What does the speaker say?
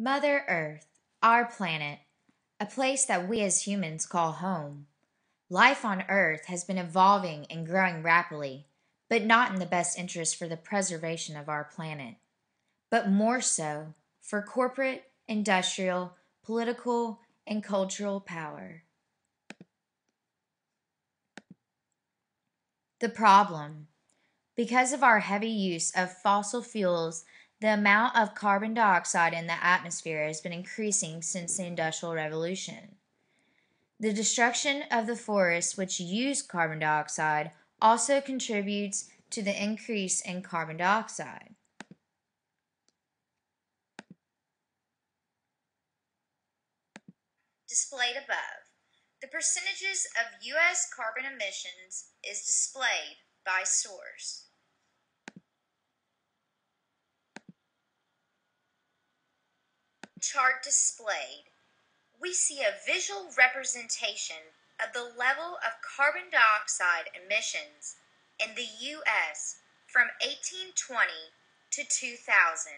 Mother Earth, our planet, a place that we as humans call home. Life on Earth has been evolving and growing rapidly, but not in the best interest for the preservation of our planet, but more so for corporate, industrial, political, and cultural power. The problem because of our heavy use of fossil fuels the amount of carbon dioxide in the atmosphere has been increasing since the Industrial Revolution. The destruction of the forests which use carbon dioxide also contributes to the increase in carbon dioxide. Displayed above, the percentages of U.S. carbon emissions is displayed by source. Chart displayed, we see a visual representation of the level of carbon dioxide emissions in the U.S. from 1820 to 2000.